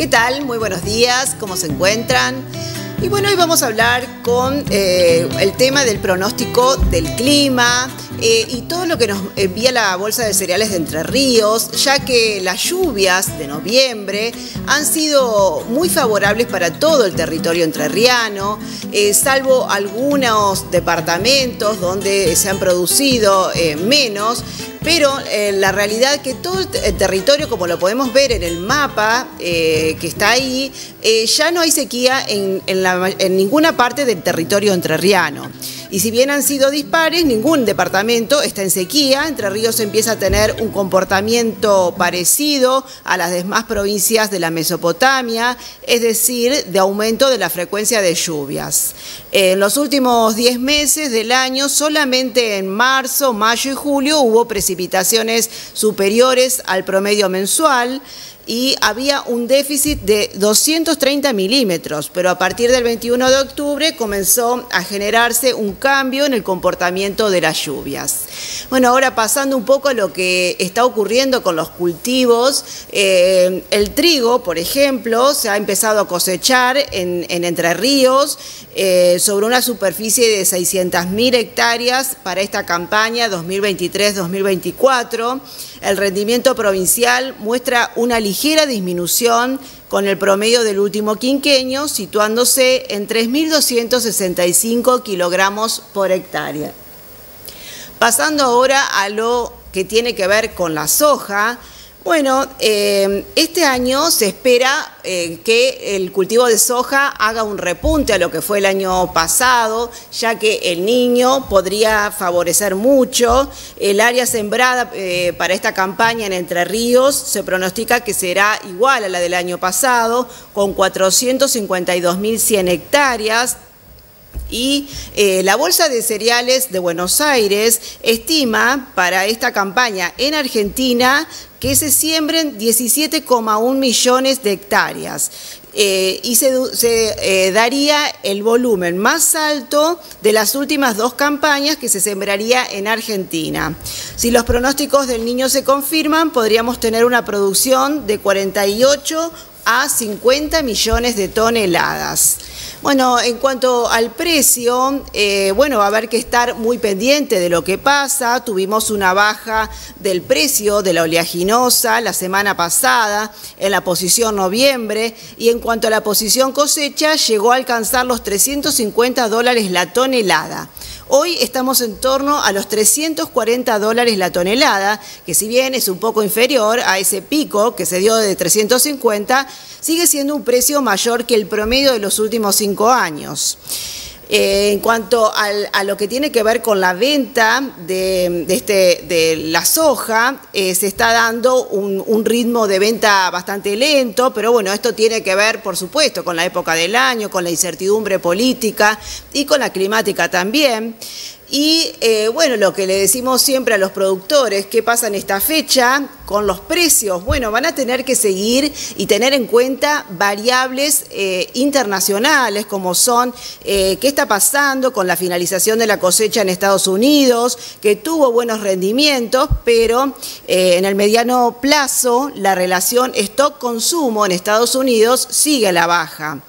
¿Qué tal? Muy buenos días, ¿cómo se encuentran? Y bueno, hoy vamos a hablar con eh, el tema del pronóstico del clima eh, y todo lo que nos envía la Bolsa de Cereales de Entre Ríos, ya que las lluvias de noviembre han sido muy favorables para todo el territorio entrerriano, eh, salvo algunos departamentos donde se han producido menos pero eh, la realidad que todo el territorio, como lo podemos ver en el mapa eh, que está ahí, eh, ya no hay sequía en, en ninguna parte del territorio entrerriano. Y si bien han sido dispares, ningún departamento está en sequía. Entre Ríos empieza a tener un comportamiento parecido a las demás provincias de la Mesopotamia, es decir, de aumento de la frecuencia de lluvias. En los últimos 10 meses del año, solamente en marzo, mayo y julio hubo precipitaciones superiores al promedio mensual y había un déficit de 230 milímetros, pero a partir del 21 de octubre comenzó a generarse un cambio en el comportamiento de las lluvias. Bueno, ahora pasando un poco a lo que está ocurriendo con los cultivos, eh, el trigo, por ejemplo, se ha empezado a cosechar en, Entre Ríos eh, sobre una superficie de 600.000 hectáreas para esta campaña 2023-2024. El rendimiento provincial muestra una ligera disminución con el promedio del último quinquenio, situándose en 3.265 kilogramos por hectárea. Pasando ahora a lo que tiene que ver con la soja, bueno, eh, este año se espera eh, que el cultivo de soja haga un repunte a lo que fue el año pasado, ya que el niño podría favorecer mucho. El área sembrada eh, para esta campaña en Entre Ríos se pronostica que será igual a la del año pasado, con 452.100 hectáreas, y eh, la Bolsa de Cereales de Buenos Aires estima para esta campaña en Argentina que se siembren 17,1 millones de hectáreas. Eh, y se, eh, daría el volumen más alto de las últimas dos campañas que se sembraría en Argentina. Si los pronósticos del niño se confirman, podríamos tener una producción de 48 a 50 millones de toneladas. Bueno, en cuanto al precio, eh, bueno, va a haber que estar muy pendiente de lo que pasa. Tuvimos una baja del precio de la oleaginosa la semana pasada en la posición noviembre y en cuanto a la posición cosecha llegó a alcanzar los 350 dólares la tonelada. Hoy estamos en torno a los 340 dólares la tonelada, que si bien es un poco inferior a ese pico que se dio de 350, sigue siendo un precio mayor que el promedio de los últimos cinco años. Eh, en cuanto a lo que tiene que ver con la venta de, este, la soja, eh, se está dando un, ritmo de venta bastante lento, pero bueno, esto tiene que ver, por supuesto, con la época del año, con la incertidumbre política y con la climática también. Y eh, bueno, lo que le decimos siempre a los productores, ¿qué pasa en esta fecha con los precios? Bueno, van a tener que seguir y tener en cuenta variables eh, internacionales como son eh, qué está pasando con la finalización de la cosecha en Estados Unidos, que tuvo buenos rendimientos, pero en el mediano plazo la relación stock-consumo en Estados Unidos sigue a la baja.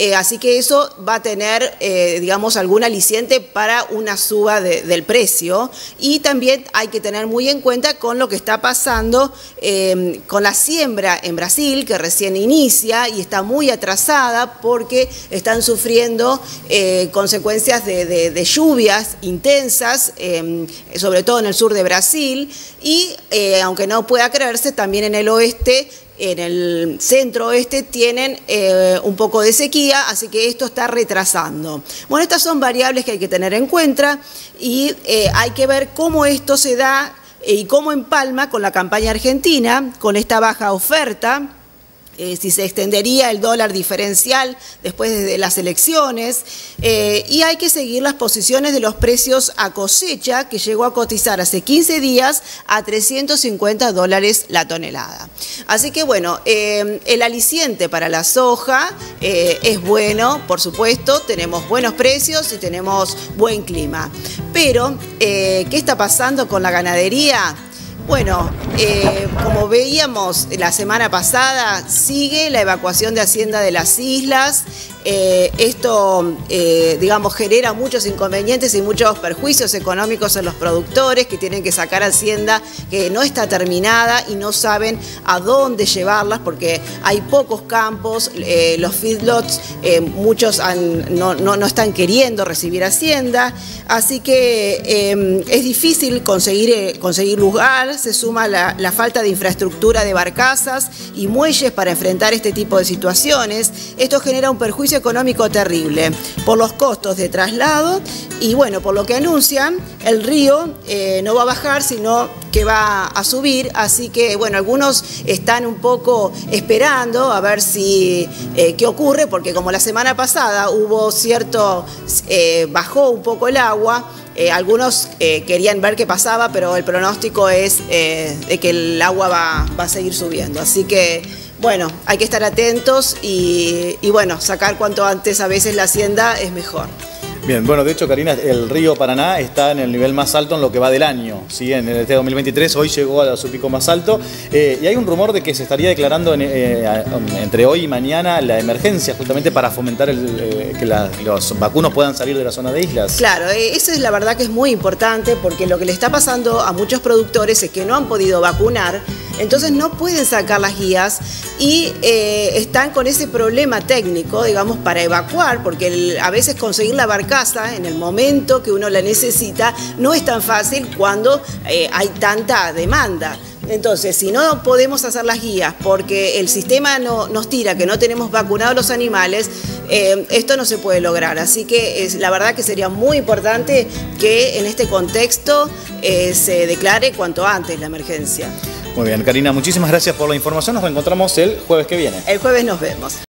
Eh, así que eso va a tener, eh, digamos, algún aliciente para una suba del precio. Y también hay que tener muy en cuenta con lo que está pasando em, con la siembra en Brasil, que recién inicia y está muy atrasada porque están sufriendo eh, consecuencias de, lluvias intensas, em, sobre todo en el sur de Brasil. Y aunque no pueda creerse, también en el oeste en el centro oeste tienen eh, un poco de sequía, así que esto está retrasando. Bueno, estas son variables que hay que tener en cuenta y eh, hay que ver cómo esto se da y cómo empalma con la campaña argentina, con esta baja oferta eh, si se extendería el dólar diferencial después de las elecciones, eh, y hay que seguir las posiciones de los precios a cosecha, que llegó a cotizar hace 15 días a 350 dólares la tonelada. Así que bueno, eh, el aliciente para la soja es bueno, por supuesto, tenemos buenos precios y tenemos buen clima. Pero, ¿qué está pasando con la ganadería? Bueno, eh, como veíamos la semana pasada, sigue la evacuación de Hacienda de las islas. Eh, esto, eh, digamos, genera muchos inconvenientes y muchos perjuicios económicos en los productores que tienen que sacar Hacienda que no está terminada y no saben a dónde llevarlas porque hay pocos campos, los feedlots, muchos no, están queriendo recibir Hacienda, así que es difícil conseguir, conseguir lugar, se suma la, la falta de infraestructura de barcazas y muelles para enfrentar este tipo de situaciones. Esto genera un perjuicio económico terrible por los costos de traslado y bueno, por lo que anuncian, el río eh, no va a bajar, sino que va a subir, así que bueno, algunos están un poco esperando a ver si eh, qué ocurre, porque como la semana pasada hubo cierto, eh, bajó un poco el agua, algunos querían ver qué pasaba, pero el pronóstico es de que el agua va, va a seguir subiendo, así que bueno, hay que estar atentos y, bueno, sacar cuanto antes a veces la hacienda es mejor. Bien, bueno, de hecho, Karina, el río Paraná está en el nivel más alto en lo que va del año, ¿sí? En este 2023, hoy llegó a su pico más alto, eh, y hay un rumor de que se estaría declarando eh, entre hoy y mañana la emergencia, justamente para fomentar eh, que los vacunos puedan salir de la zona de islas. Claro, eso es la verdad que es muy importante, porque lo que le está pasando a muchos productores es que no han podido vacunar, entonces no pueden sacar las guías y eh, están con ese problema técnico, digamos, para evacuar, porque a veces conseguir la barcaza en el momento que uno la necesita no es tan fácil cuando eh, hay tanta demanda. Entonces, si no podemos hacer las guías porque el sistema no, nos tira que no tenemos vacunados los animales, eh, esto no se puede lograr. Así que es, la verdad que sería muy importante que en este contexto se declare cuanto antes la emergencia. Muy bien, Karina, muchísimas gracias por la información. Nos reencontramos el jueves que viene. El jueves nos vemos.